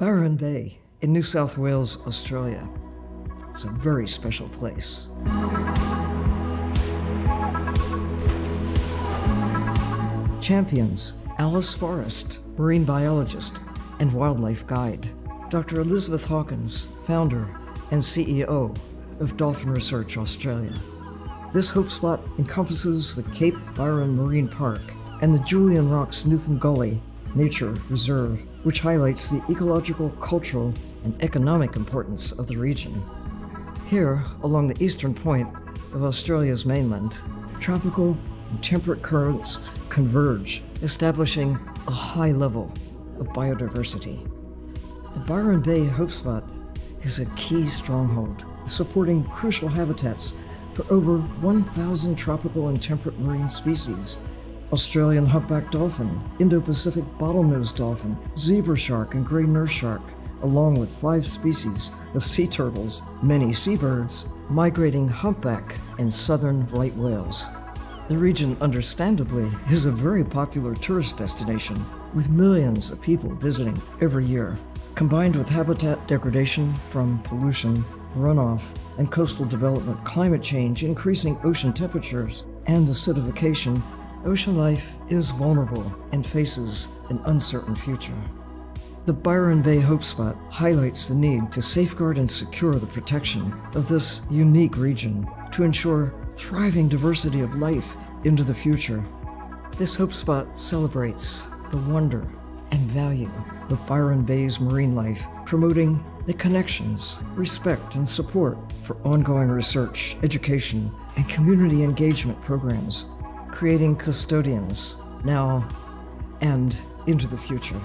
Byron Bay in New South Wales, Australia. It's a very special place. Champions Alice Forrest, marine biologist and wildlife guide. Dr. Elizabeth Hawkins, founder and CEO of Dolphin Research Australia. This hope spot encompasses the Cape Byron Marine Park and the Julian Rocks Nguthungulli Nature Reserve, which highlights the ecological, cultural, and economic importance of the region. Here, along the eastern point of Australia's mainland, tropical and temperate currents converge, establishing a high level of biodiversity. The Byron Bay Hope Spot is a key stronghold, supporting crucial habitats for over 1,000 tropical and temperate marine species Australian humpback dolphin, Indo Pacific bottlenose dolphin, zebra shark, and gray nurse shark, along with five species of sea turtles, many seabirds, migrating humpback, and southern right whales. The region, understandably, is a very popular tourist destination, with millions of people visiting every year. Combined with habitat degradation from pollution, runoff, and coastal development, climate change, increasing ocean temperatures, and acidification, ocean life is vulnerable and faces an uncertain future. The Byron Bay Hope Spot highlights the need to safeguard and secure the protection of this unique region to ensure thriving diversity of life into the future. This Hope Spot celebrates the wonder and value of Byron Bay's marine life, promoting the connections, respect, and support for ongoing research, education, and community engagement programs, creating custodians now and into the future.